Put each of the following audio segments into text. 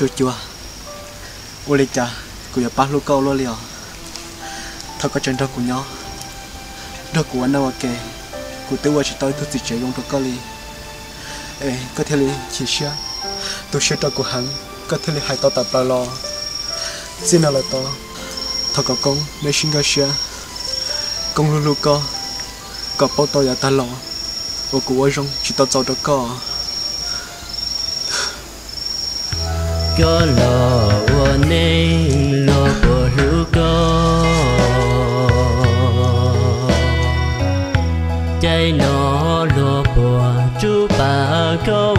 số chua. Ô lê cha cô giờ bắt lúc câu lo liều, thật có chân đó của nhau đó của anh đâu kề của tôi qua chỉ tới tôi chỉ chơi 用 đó có li ê có thể li chỉ xia tôi sẽ cho của hắn có thể li hai tao tập lo xin nào là to thật có công mấy sinh ra xia công lu lu co có bao tao ya ta lo. Ô của trong chỉ tao cho đó co có lò ô nên lò của lu co chạy nó lò của chú bà có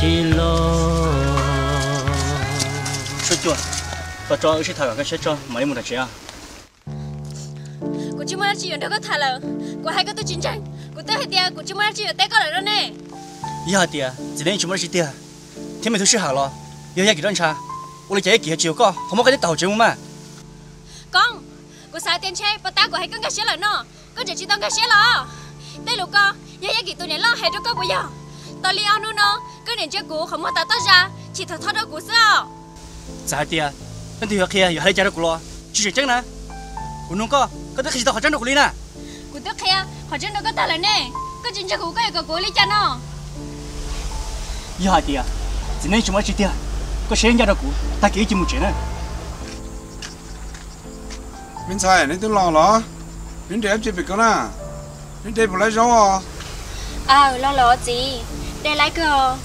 chỉ lo. Số chua tao cho cái thằng cái sẽ cho mấy một chuyện à? Cô chỉ muốn chỉ đó có thà là cô hai cái tôi chiến tranh. Cô tôi hay tiền cô chỉ muốn chỉ tay có rồi nè? Ya tia chỉ nên chúng mới chỉ tia. Thế mình thôi sẽ hảo lo? Yêu ya kỳ đơn cha. Ô lê chạy kỳ chiều co. Không có cái tàu chiều mà. Con cô sai tiền chơi bà ta cô hay con cái xe là nó con chỉ chỉ tao cái xe là đây lúc con ya ya kỳ tôi này lo hay cho con bây giờ tao li ăn nó cái này chơi cô không muốn tao tao ra. Chỉ thật thật đâu cô sao giá tia nên thì kia giờ hay chạy được của lo chỉ chuyện chắc nè. Của nó co. Có thể khi tao họ chân được của lý nè. Cô tức kia. Họ chân đâu có ta là nè. Có chuyện chơi cô cái có cô li cha nó. Ya tia chỉ nên chúng mới chỉ tia có xe nhà được của ta kỹ chỉ một chuyện nè. Mình sai nên tôi lo lo mình đẹp chỉ bị cái nào mình đẹp lại rõ à. Lo lo gì để lại cơ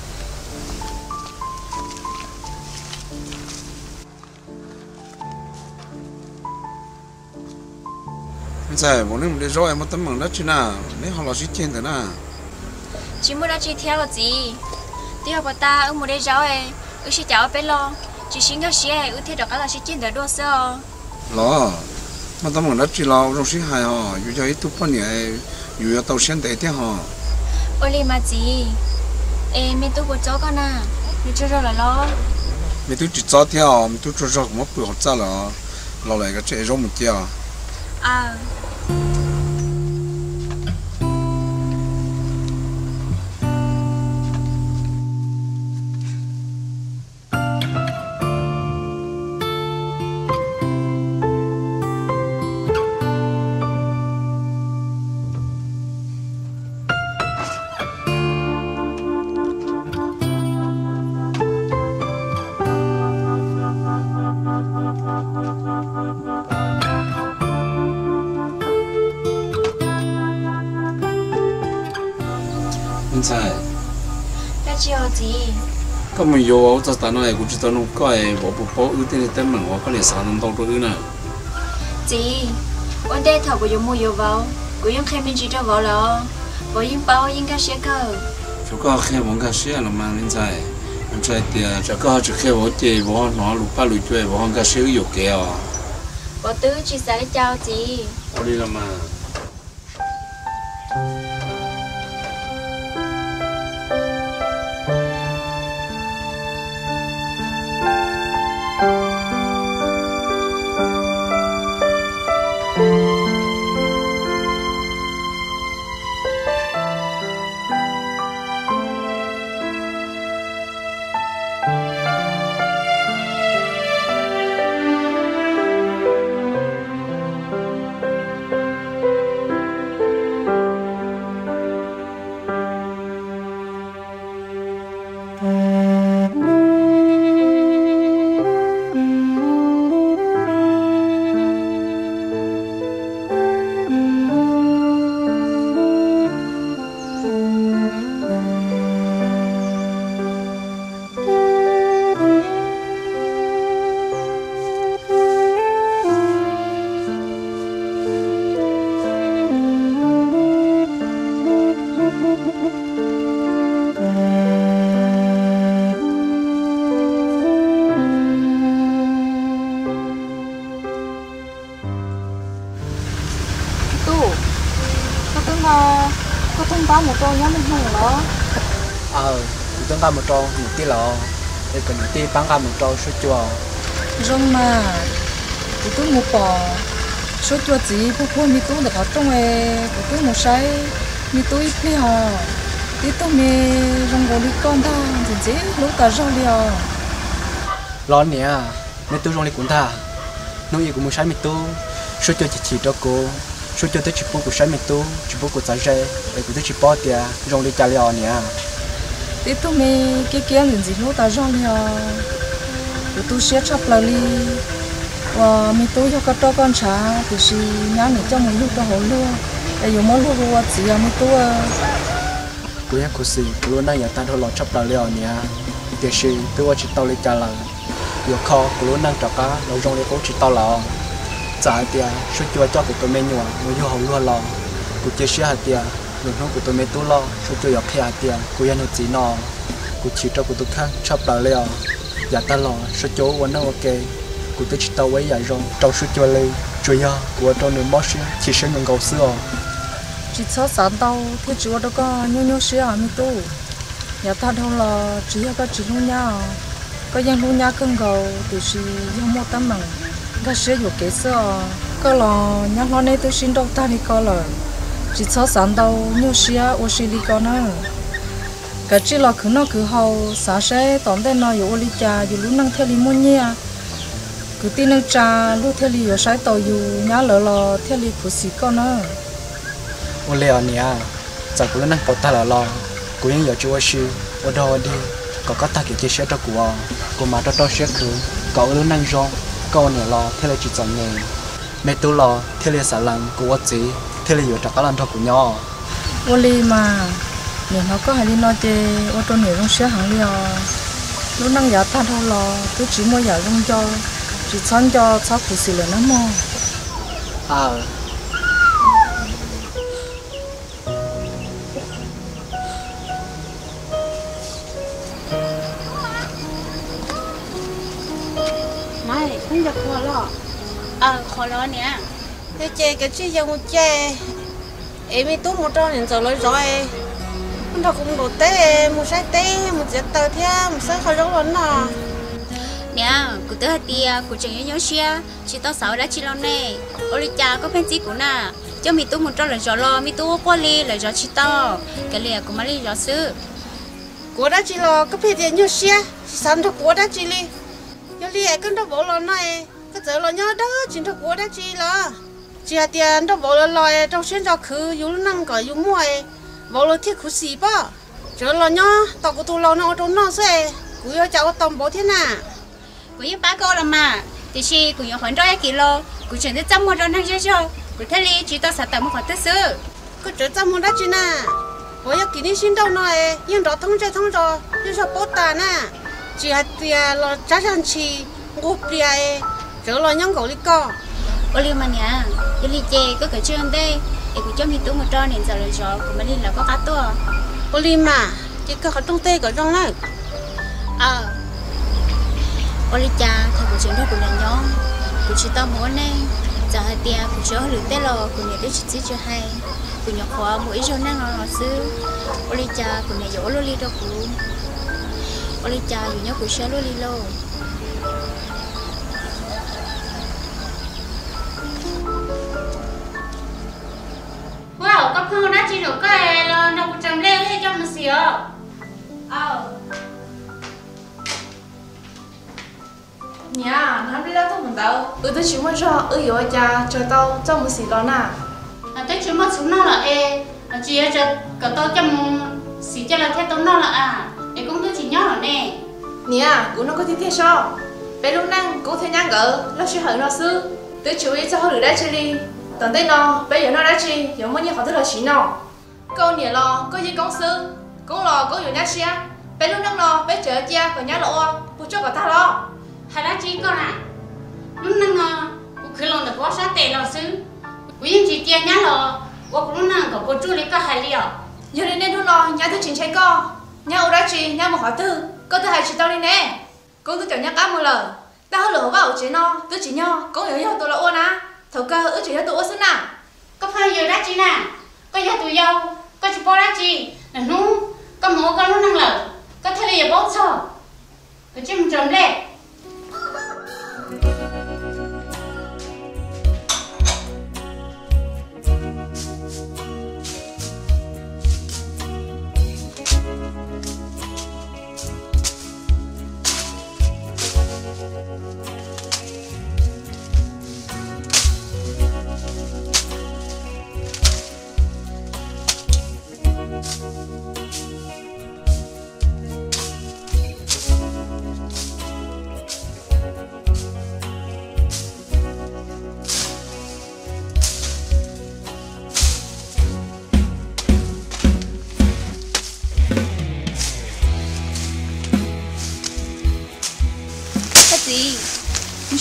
mình sai bọn mình rõ em một tấm bằng đất chứ nào. Nếu họ là sĩ tiền thế nào. Chỉ muốn ra chỉ theo là gì? Đi học ta ở một đây ấy. Ở sĩ cháu bé lo. Chỉ xin sĩ ấy ở thế đó là sĩ chiến đấu đua sơ. Lo. Mà tấm bằng đất chỉ lo rồi sĩ hai họ dù cho ít tu phân này dù cho tàu sen để thế họ ôi mà gì ê mình tu của cháu con à? Mình chưa rồi là lo. Mình tu chỉ cho theo mình tu cho cho một bữa học ra là lo lại cái chuyện rồi một tiêu à mình sai cái chiều gì có mình vô cho ta nói cũng chỉ tao nó coi bộ bộ bộ ưu tiên tấm bằng có thể sản năm đâu nữa nè gì ôn đây thầu của dùng mua nhiều vào của dùng khen mình chỉ cho vào lo vào dùng bao dùng cái xe cơ chú có khi muốn cái xe là mà mình sai mình sai thì cho có chỉ khi muốn chơi bỏ nó lục ba lục chơi bỏ cái xe yêu kéo vào tứ chỉ sẽ để chào gì đi là mà mà có thông báo một trò nhóm mình hùng đó ờ tụi tôi làm một trò một tí lọ. Để cần một tí bán ra một trò số chùa. Rong mà. Tụi tôi một bò số chùa chỉ phụ phụ mi tu được ở trong ấy tụi tôi một sai mi tu ít đi họ tí tôi mi rong gò đi con ta thì dễ lúc ta rong đi họ lo nè mẹ tôi trong đi cuốn ta yêu của một sai mẹ tôi. Số chùa chỉ chỉ cho cô số chùa tới chỉ phụ của sai mẹ tôi chỉ phụ của trái rẻ để của tôi chỉ bỏ tiền trong đi trả liệu nè. Tí tôi mi cái kia liền gì lúc ta rong đi họ tụi tôi sẽ chấp lại đi và mi tôi cho các trò con trả thì chỉ nhá nữa cho mình lúc đó hồ luôn để dùng món lúc hoa chỉ à mi tôi cô em sĩ cô luôn đang nhà ta thôi lo chấp trả liệu nè. Thì chỉ tôi chỉ tao lấy trả lời yêu khó cô luôn đang trả cá lâu trong đi cô chỉ tao là trả tiền số chùa cho của tôi mấy nhua người yêu hồng luôn lo của chia sẻ hạt tiền người không của tôi mấy tu lo số chùa học hạt tiền của em nó chỉ nó của chỉ cho của tôi khác chấp trả leo giả ta lo số chỗ vẫn đang ok của tôi chỉ tao ấy giải rồi trong số chùa lấy chủ yếu của tôi nữa mất chỉ sẽ ngừng cầu xưa chỉ cho sáng tàu thì chúa đó có nhiều nhiều sự à mi tu. Giả ta đâu lo chỉ có chỉ luôn nhau có dân luôn nhau cưng cầu thì chỉ dùng mua tấm bằng ta sẽ nhục cái sợ có lo nhắc lo này tôi xin đâu ta đi có lời. Chỉ cho sản đâu nhiều xia ô xí đi con nữa cái chỉ là cứ nó cứ hậu sáng sẽ tóm tên nó yêu lý cha yêu lúc năng theo lý muốn nhia cứ tin năng cha lúc theo lý yêu sai tàu yêu nhá lỡ lò, theo lý phụ sĩ con nè, ô lẹ anh à giờ cứ năng bảo ta là lo. Cứ những yêu chúa xí ô đâu đi có các ta kiểu chia sẻ cho cụ à cụ mà cho cho sẻ cứ có lúc năng rong câu này lo thế là chỉ chọn nghề mẹ tôi lo thế là xả lăng của chị thế là vừa trả lăng cho của nhau ô li mà nếu nó có hai đi nói chơi ô tô nhiều trong xe hàng liò lúc năng giả ta đâu lo tôi chỉ mua giả trong cho chỉ chọn cho cháu phụ sự là nó mò à ờ khó lo nè. Thế chê cái chuyện gì một chê. Em ấy tốt một trâu nên giờ lấy rồi con thằng cũng đồ tê một sách tê một giật tờ thế một sai khó rõ lắm nè. Nè cụ tớ thì cụ chẳng nhớ xe chị tao sáu đã chị lo nè. Ôi cha có phen gì cũng nà? cho mi tu một trâu là gió lo mi tu qua li là gió chỉ tao cái lìa cũng mà li gió sư cụ đã chị lo có phen tiền nhớ xe sáng cho cụ đã chị li nhớ li ai cũng đâu bỏ lo này cái giờ lo nhớ đó chỉ cho của đó chi là. Chỉ là tiền đâu bộ lo lòi trong xuyên cho khứ yếu năm cả yếu mua bộ lo thiết khứ xì bơ. Chờ lo nhớ tao cũng tôi lo nó trong nó xe cú yêu cháu tao bố thế nào cú yêu ba cô là mà. Thì chị cú yêu hoàn cho kilo lô. Cú chuyển tới trăm một trăm năm chưa? Chưa cú thế li chỉ tao sạt tao một phần tới sự cú chuyển trăm một đó chứ nà. Bố yêu kỷ niệm xin đâu nói nhưng đó thông chơi thông rồi nhưng sao bố ta nà. Chỉ là tiền lo chắc chắn chị ngủ bia chỗ lo nhông gấu li co. Ô li mà nhà cái li chê có cái chân đây để cũng cho mình tu một tròn nên giờ là gió của mình là có cá to. Ô li mà chỉ có khẩu trong tê có trong này. À, ô li cha thằng của chúng nó của là nhóm của chị ta muốn nè, giờ hai tia của chỗ lửa tê lò của nhà để chị cho hay. Của nhà khóa mỗi chỗ năng nó nó sư ô li cha của nhà dỗ lô li đâu cũng ô li cha của nhau của xe lô li lô. Nhà nó đi tôi mình đâu ừ tôi chỉ muốn cho ừ yếu cha cho tao cho một xí đó nè À, tới chúng mà chúng nó là e, à, chỉ là cho cả tôi trong xí cho là theo tôi nó là à, để cũng tôi chỉ nhớ là nè. nhà cũng nó có thể thiết sao? Bé lúc năng cũng thể nhang gỡ nó sẽ hở nó sư tôi chú ý cho họ được đã chơi đi. Tận đây nó bé giờ nó đã chi giờ mới như họ tới là chỉ nó. Câu nhẹ lo có gì công sư cũng lo có nhiều nhát xia bé lúc năng lo bé chờ cha còn nhát lộ bù cho cả ta lo Hay là chỉ con à, lúc năng à, cũng cứ lòng được quá sát tệ là sư. Quý yên chỉ tiền nhá là, tôi cũng lúc năng có cô chú lấy cái hài liệu. giờ đến nên thôi lo nhà tôi chính chạy co. Nhà ô đã chi nhà một hỏi tư có tôi hay chỉ tao đi nè. Cũng tôi chẳng nhắc cá một lần ta hơi lửa vào chỉ nó tôi chỉ nhau cũng hiểu nhau tôi là ô na thầu cơ ước chỉ cho tôi ô xin nào. Có phải giờ đã chỉ nè, có giờ tụi giờ là nu có mỏ có nó năng lờ có thể là bó sờ cái chim trầm lẹ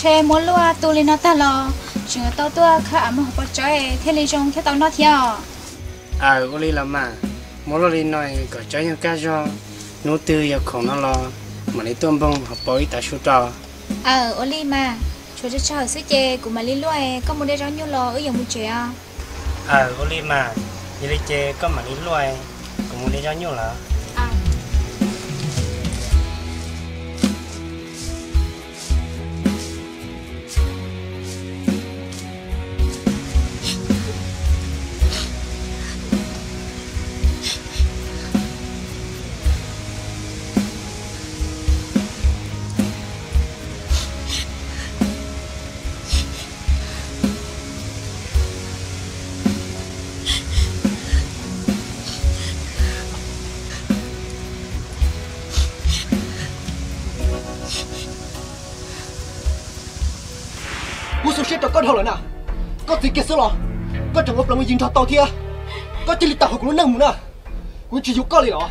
che muốn lúa tu lên nó ta lo. Chừng tao tua khá mà học chơi thế lý trong cái tao nó theo à có lý là mà. Mỗi lần đi nói có cho những cái cho nô tư giờ không nó lo. Mà lấy tôm bông học bói ta số trò. Ờ ô li mà. Chú cho chờ sư chê của mà lý lúa có một đứa rau nhiêu lo ở dòng một trẻ à à có lý mà. Như lý chế có mà lý loài cũng muốn đi cho nhiều là cho con hậu rồi nè có gì kia sơ lò có chẳng ngọc là một dính cho tao thia. Có chỉ là tao nó nâng nè cú chỉ dùng con liền đó.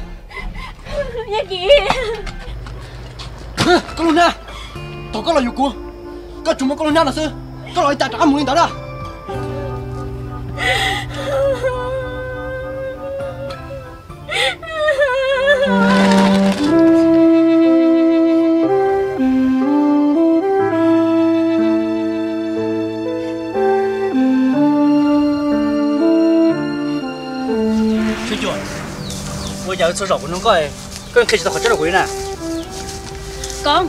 Nhà chị. Con luôn nè tao có là dùng cú có chúng nó con luôn nè là sư. Có loại trả trả một nghìn đó là số rộng của nó coi con khi ta khó chết quỷ nè. Con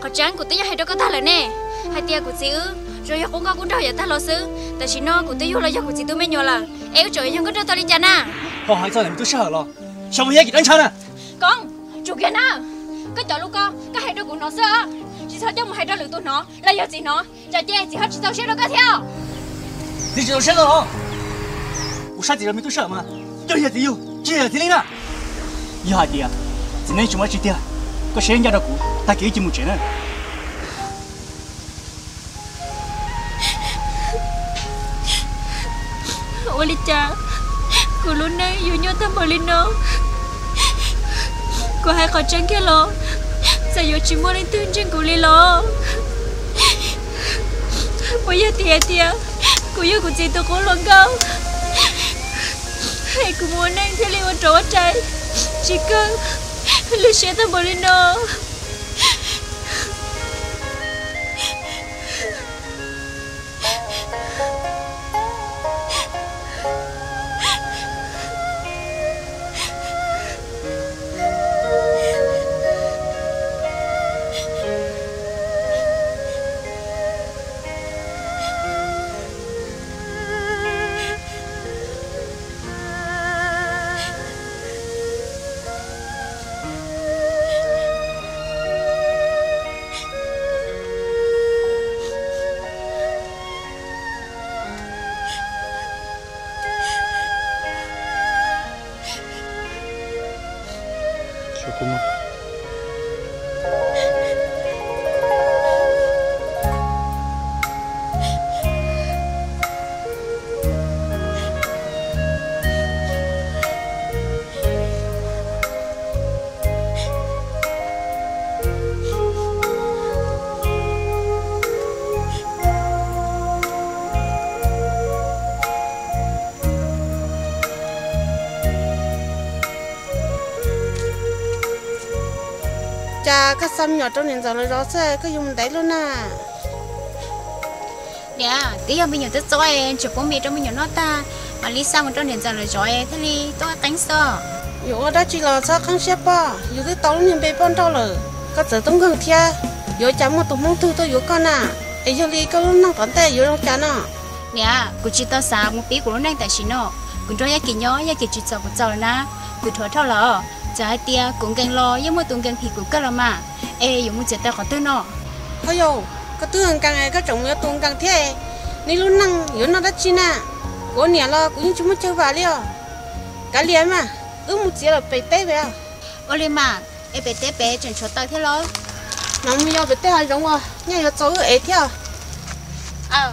khó chán của tí nhá hay đâu có ta lại nè. Hai tia của xíu rồi cũng có cũng đâu vậy ta lo xứ. Tại chị nó của tí là do của chị tôi mới nhờ là éo trời không có đâu tao đi chả nè họ hỏi sao làm tôi sợ lo. Sao bây giờ chị đánh sao nè? Con chủ kia nè cái chỗ lúc con cái hai đứa của nó sợ chỉ sợ cho một hai đứa lửa tụi nó là do chị nó. Chả chê chị hết chị tao sẽ đâu có theo. Thì chị tao sẽ đâu Ủa sao chị làm mình tôi sợ mà? Cho giờ chị yêu chị là chị linh à? Yêu đi à? Chỉ nên có nhà đâu ta cha, Cô luôn này yêu nhau thăm bờ linh nó Cô hai khó chân kia lo Sao yêu chỉ muốn lên tương chân cô li lo Bây giờ tìa tìa à, Cô yêu cô chỉ tôi cố luôn không Hay cô muốn anh thế li một trò trái Chỉ cơ Lưu xe là các xăm nhỏ trong nền giờ lấy đó sẽ cứ dùng đấy luôn à. Nè tí giờ mình nhớ tới cho em chụp phong bì trong mình nhớ nó ta. Mà lý sao mà trong nền giờ lấy cho thế đi tôi đánh sợ yo đó chỉ là sao không xếp bao yo tới tao nhìn bé bọn tao rồi có giờ tung gần thia. Yo chả một tụi mong thu tôi yo con à. Ấy yo đi có lúc năng còn tệ, yo đang chả nó à. nè cứ chỉ tao sao một tí của nó đang tại chỉ nó cứ cho ya kỳ nhó ya kỳ chỉ sợ một giờ na. Cứ thua thao lỡ trái tia cũng càng lo nhưng mà tuần càng thì cũng cất là mà. Ê dùng một chiếc có tư nọ. Thôi yo có tư hàng càng ngày có trồng cái tuần càng thế. Nên luôn năng yếu nó đã chi nè cũng như chúng mới vào liao cá liền mà ước một chiếc là bể tép vậy à. ô liền mà ê bể tép bể chuẩn chỗ tao thế lo. Nó mới yo bể tép giống à. Nhà yo cháu ế theo à. ờ.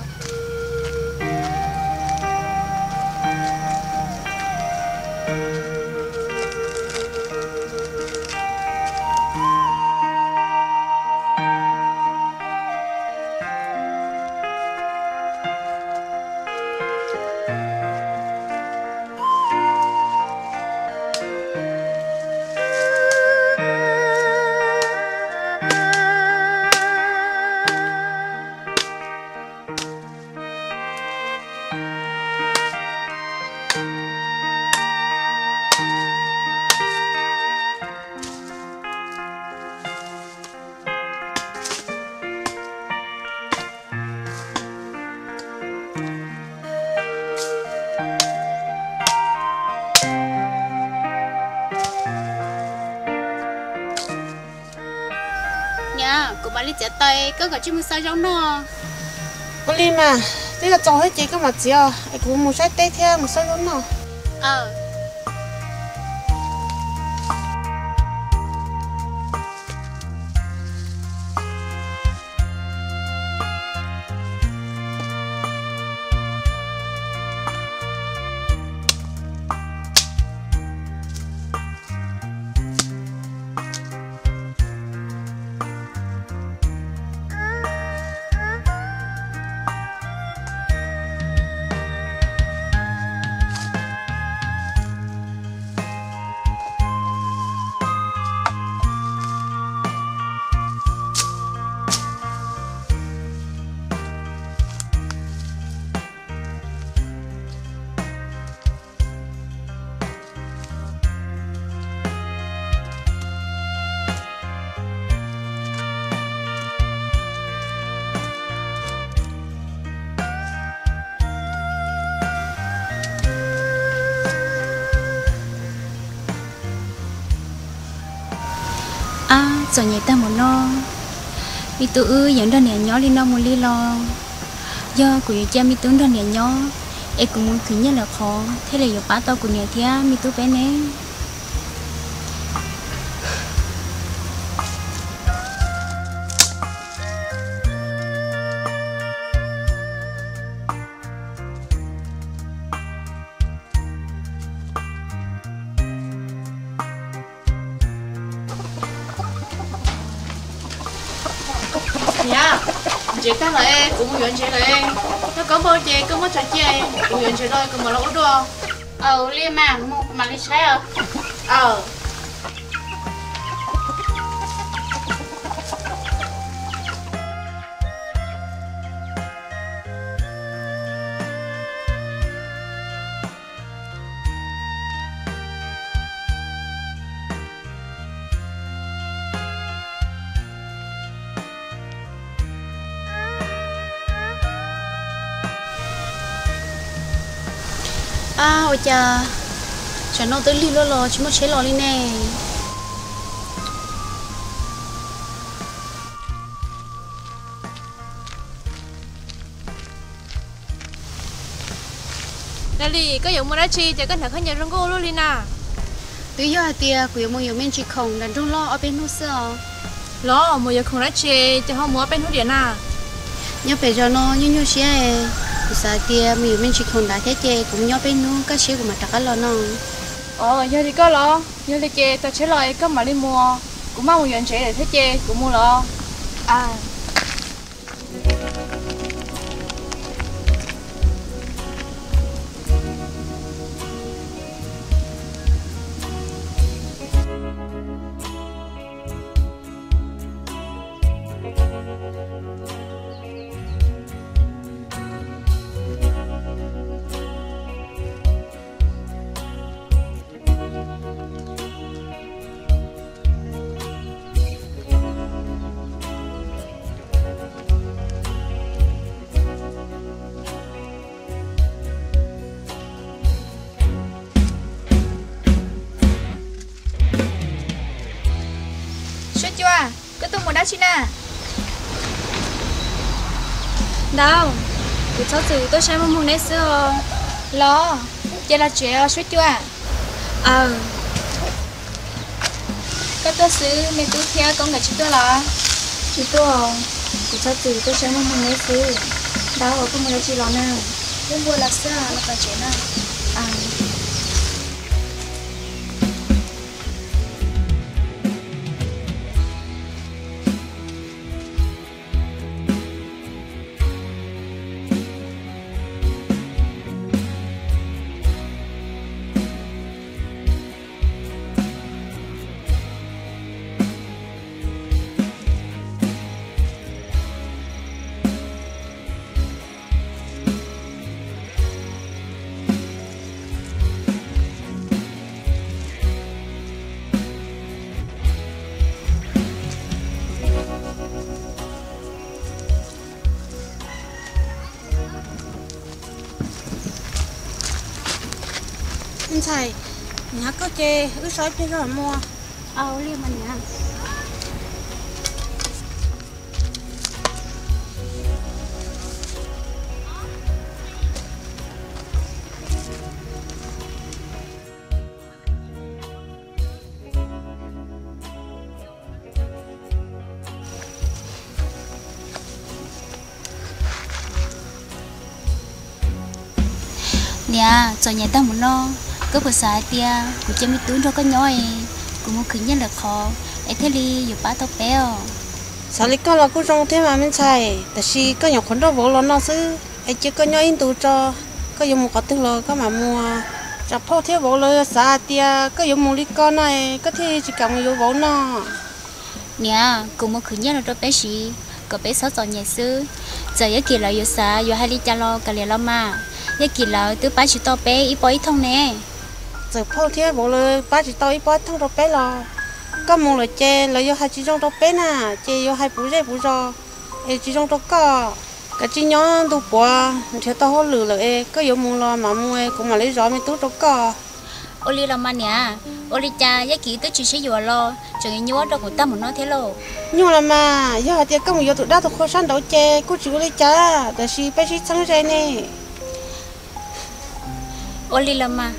Có cả chim muốn sao giống nó Cô Linh mà, đây là cho hết chị cái mặt gì à? Cũng một sai tê theo, một sai giống nào. ờ cho giờ nhảy ta một no mi tu ư, dẫn đơn nẻ nhỏ đi nó một ly lo do của cha mi tướng đơn nẻ nhỏ em cũng muốn cứ nhất là khó. Thế là giờ bá tao của nhà thia mi tu bé nè muốn chị thôi, cũng mà lâu đua. ờ liên mà một mà đi xe ờ Ờ, à ôi chả nó tới ly lo lo chỉ muốn chế lo đi nè Nali, có dụng mà đã chi, chẳng có thể khá nhà rong cô luôn đi nè. tự do tia của một nhiều men chỉ không đàn trung lo ở bên nút sơ Lo, một giờ không đã chi, chẳng không mua bên hút điện à. nhớ phải cho nó như như xe thì sao tia nhiều men chỉ không đã thế chê cũng nhớ bên nút cái xe của mặt trắc lo nó Ờ, giờ thì có lo, giờ thì chê, tao chế lại có mà đi mua. Cũng mang một giờ chế để thế chê, cũng mua lo. À, cứ cháu từ tôi xem mong nấy xưa. Lo giờ là chuyện suýt chưa ờ. Có tôi xứ mẹ tôi theo con gà chị tôi là chị tôi cứ cháu từ tôi xem mong nấy xưa. Đâu ở không muốn chị lo nè muốn mua là sao là phải chuyện à anh thầy nhà có chê ứ sói phía rồi mua. Ờ liêm anh nha. Nè cho nhà ta muốn lo cứ bữa sáng tia của chơi mi túi rồi có nhói của một khứ nhân là khó ấy thế li dù ba tao béo sao lý có là cô trong thế mà mình xàiแต่是có nhiều con đâu vô lo nó chứ ấy chỉ có nhỏ in tụ cho có dùng một cái tương lo có mà mua chả phô thế vô lo xa tia có dùng một lý con này có thể chỉ cầm vô vô nó nè của một khứ nhân là rồi bé gì có bé sáu giờ nhà sư giờ giờ kỳ là yêu xa yêu hai li cha lo cả liền lo mà giờ kỳ là tứ ba chỉ to bé ít bó ít thông nè giờ phô thế vô lo ba chỉ tao ít bó thằng đâu bé lo có một là chê là do hai chỉ trong đâu bé nè chê do hai bố dây bố rò ê chỉ trong đâu có cái chỉ nhỏ tu bò thì tao hốt lử là ê có dùng một lo mà mua cũng mà lấy gió mới tú đâu có. Ô li lo mà nè ô li cha giờ kỳ tứ chỉ sẽ vừa lo cho người nhớ đâu của ta muốn nói thế lo nhưng là mà giờ thì có một giờ tụi đã tụi khó săn đấu chê cô chú lấy cha để si bé si sang ra nè. Ô li lo mà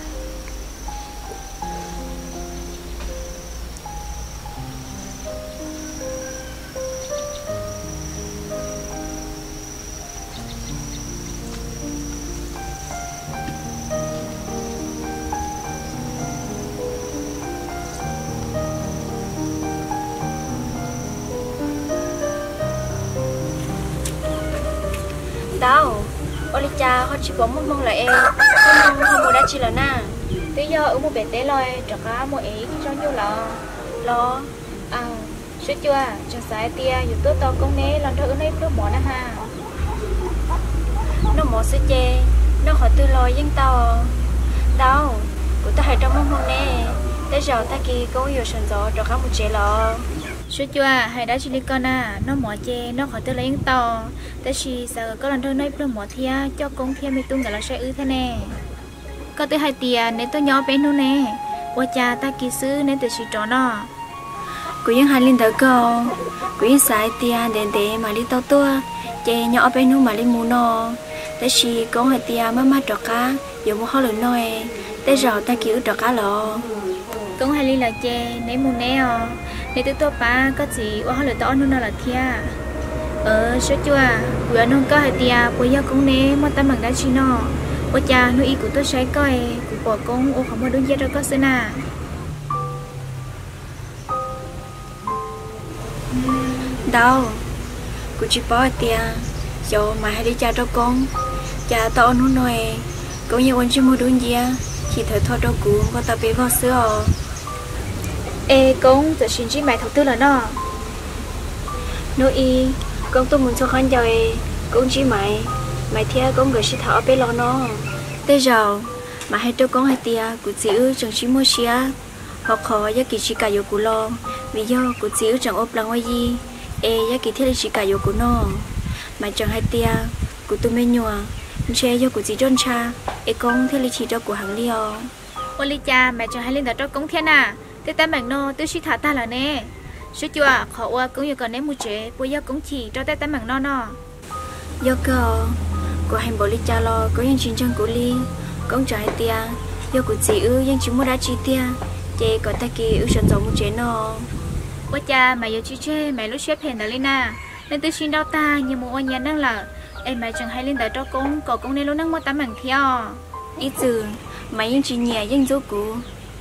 chỉ có một mong là em. Không mong không mua đá chỉ là na. Tí giờ ở một bể tế loi, cho cá một ý cho nhiêu là lo à chưa chưa cho sai tia dù tôi to công nế lần thứ này nó mỏ na ha nó mỏ sẽ chê nó khỏi tư loi dân tao đâu của ta hay trong mong mong nè. Tới giờ ta kỳ có nhiều sần gió cho cá một chế lo chưa à? chưa hay đá đi con à. Nó mỏ chê nó khỏi tư lấy dân tao ta chỉ sợ có lần thôi nơi bơm mỏ thia à, cho công thia mi tung cả là xe ư thế nè. Có tới hai tiền nên tôi nhỏ bé nữa nè. Qua cha ta kỳ sư nên tôi chỉ cho nó cứ những hai linh thở cầu cứ những sai tiền đền đế mà đi tao tua. Chè nhỏ bé nữa mà đi mua nó ta chỉ có hai tiền mà má trò cá giờ mua hoa lớn nói tới giờ ta kiểu trò cá lò, cũng hai linh là chè nếu mua nè nếu tôi tua ba có gì qua hoa lớn to nữa là thia ờ số chưa vừa nông có hai tia bây giờ cũng nè mà tâm bằng đã chi nó bây giờ nuôi của tôi sẽ coi của bỏ công ô không có đúng giờ đâu có xin à. Đâu? Của chị bỏ tia cho mà hay đi cha cho con. Cha to nó nói cũng như anh chỉ mua đúng gì chỉ thời thôi đâu cũng có tập bé vào sữa ê con giờ xin chỉ mày thầu tư là nó nuôi con tôi muốn cho khán chơi con chỉ mày mày theo con người sẽ thở bé lo nó bây giờ mà hai đứa con hai tia của chị ư chẳng chỉ mua xia họ khó giá kỳ chỉ cả yêu của lo vì do của chị ư chẳng ốp là ngoài gì ê giá kỳ thiết chỉ cả yêu của nó mà chẳng hai tia của tôi mới nhua che do của chị trôn cha ê con thiết chỉ cho của hàng liò ô cha mẹ chẳng hai lên đó cho con thiên à thế ta mẹ nó tôi chỉ thả ta là nè số chưa họ qua cũng như còn ném một chế. Bây giờ cũng chỉ cho tay tay bằng non nọ do cơ của hành bộ lý cha lo có những chuyện chân của ly cũng hai tia. Do của chị ư những chuyện mua đã chi tia. Chị có tay kỳ ư sẵn giống một chế nọ bố cha mày giờ chi chơi mày lúc xếp hẹn đó lên à nên tôi xin đau ta như một anh nhà năng là. Em mày chẳng hay lên tới cho cũng có cũng nên lúc năng mua tấm bằng theo ý từ mày những chuyện nhẹ những dấu cũ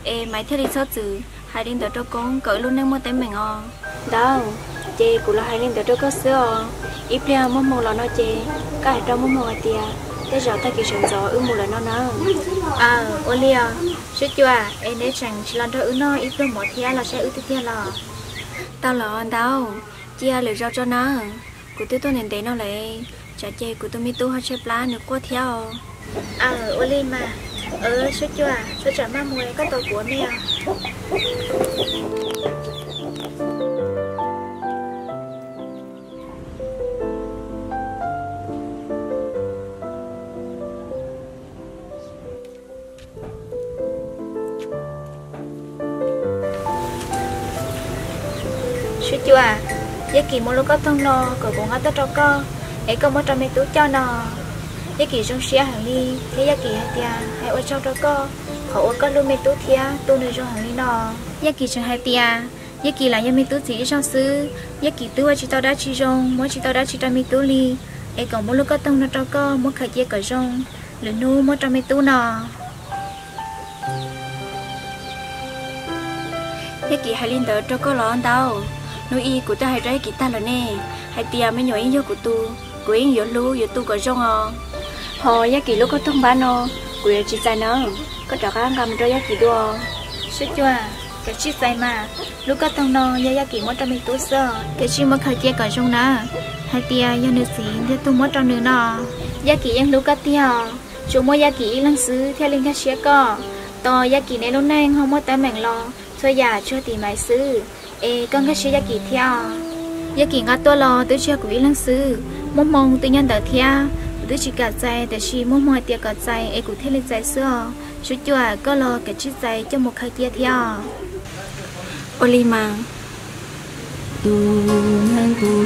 em mày theo đi số từ hai lên tới cho cũng cỡ lúc năng mua tấm bằng ờ đâu chị cũng là hai lên tới cho có sữa ít bia mua mua là nó chị cái trong mua mua tiền thế giờ ta kỳ sườn gió ư mua là nó nó à Olia suýt chưa à? Em để chẳng chỉ làm cho ư nó ít bia một thiên là sẽ ư tiếp theo là tao là anh tao. Chia lời rau cho nó? Của tôi tôi nên để nó lại chả chơi của tôi mi tu hay chơi plá nữa qua theo à. Oli mà. Ờ suýt chưa à? Suýt chả mà mùi các tàu của mẹ Sư chưa à giá kỳ mua lô có thông nô, cậu cũng ngắt cho co. Ấy có mua cho mấy tú cho nó kỳ trong xe hàng ly thế giá kỳ hai tia hay trong đó co. Họ ở có luôn mấy túi thia tu nơi trong hàng ly giá kỳ trong hai tia kỳ là giá mấy túi gì trong xứ. Giá kỳ túi chỉ tao đã chỉ trong mỗi chỉ tao đã chỉ cho mấy túi ly ấy còn mua lô có thông nó cho co mua khởi chia cởi trong lửa nu cho mấy túi nó giá kỳ hai linh đỡ cho co lon tao. Nuôi y của ta hay trái kỳ ta là nè. Hay tia mới nhỏ vô của tu. Của yên vô lu vô tu có rong à họ giá kỳ lúc có thông báo nó của chị sai nó có trò cá ngầm cho giá kỳ đua. Sẽ chưa cái chị sai mà. Lúc có thông nó giá giá kỳ mất trong mình tối sơ cái chị mất khởi chia có rong nè hai tia do nữ sĩ thì tôi mất trong nữ nó giá kỳ yên lúc có tia chúng mua giá kỳ lăng xứ theo linh khách chia co. To giá kỳ này lúc nay không mất tay mảnh lo, thôi già chưa tìm máy xứ. Ê, con cái sư gia kỳ theo. Gia kỳ ngã tôi lo tôi chưa quý lăng sư mong mong tự nhiên đỡ theo tôi chỉ cả dây để chỉ mua mua tiệc cả dây ấy cũng thế lên dây xưa. Chú chùa à, có lo cái chiếc dây cho một khai kia theo. Olima tu nang tu